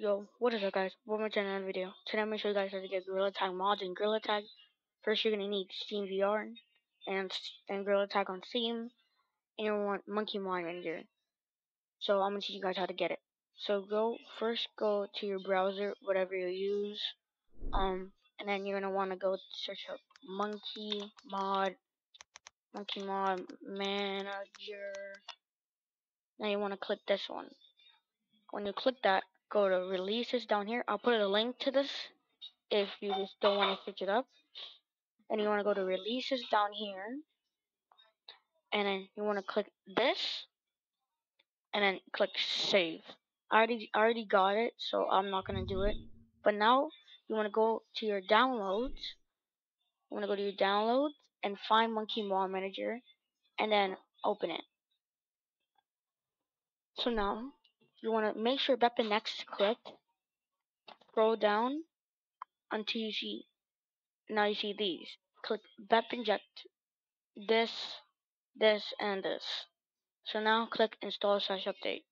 Yo, what is up guys? Welcome to another video. Today I'm going to show you guys how to get Gorilla Tag mods in Gorilla Tag. First you're going to need Steam VR and, and Gorilla Tag on Steam. And you want Monke Mod Manager. So I'm going to teach you guys how to get it. So go, first go to your browser, whatever you use. Um, and then you're going to want to go search up Monke Mod, Monke Mod Manager. Now you want to click this one. When you click that, go to releases down here. I'll put a link to this if you just don't want to search it up. And you want to go to releases down here. And then you want to click this. And then click save. I already, already got it, so I'm not going to do it. But now you want to go to your downloads. You want to go to your downloads and find Monke Mod Manager. And then open it. So now you want to make sure BepInEx is clicked. Scroll down until you see, now you see these. Click BepInEx, this, this, and this. So now click Install slash Update.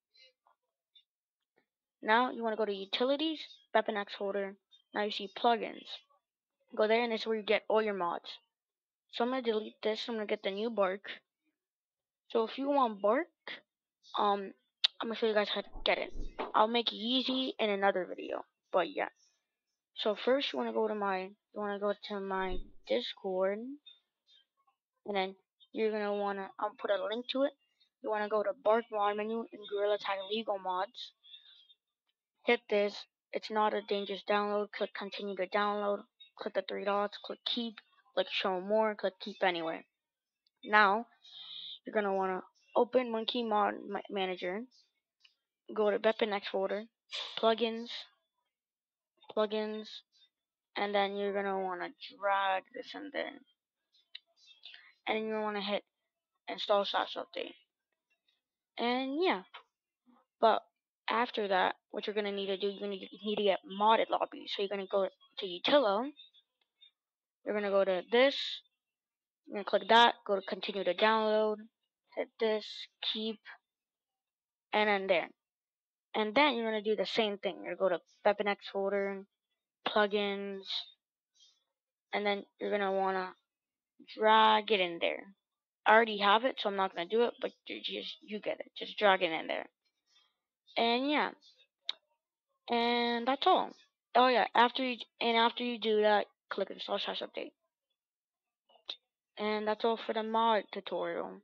Now you want to go to Utilities, BepInEx. Now you see Plugins. Go there and this is where you get all your mods. So I'm going to delete this. I'm going to get the new Bark. So if you want Bark, um, I'm to show you guys how to get it. I'll make it easy in another video. But yeah. So first you want to go to my, you want to go to my Discord. And then you're want to, I'll put a link to it. You want to go to Bark Mod menu in Gorilla Tag Legal Mods. Hit this. It's not a dangerous download. Click continue to download. Click the three dots. Click keep. Click show more. Click keep anywhere. Now, you're want to open Monke Mod Manager go to BepInEx folder, plugins, plugins, and then you're gonna want to drag this in there, and you want to hit install slash update, and yeah. But after that, what you're gonna need to do, you're gonna need to get modded lobby. So you're gonna go to Utilla. You're gonna go to this. You're gonna click that. Go to continue to download. Hit this. Keep. And then there. And then you're going to do the same thing. You're going to go to BepInEx folder, plugins, and then you're going to want to drag it in there. I already have it, so I'm not going to do it, but you just you get it. Just drag it in there. And yeah. And that's all. Oh yeah, after you and after you do that, click install slash update. And that's all for the mod tutorial.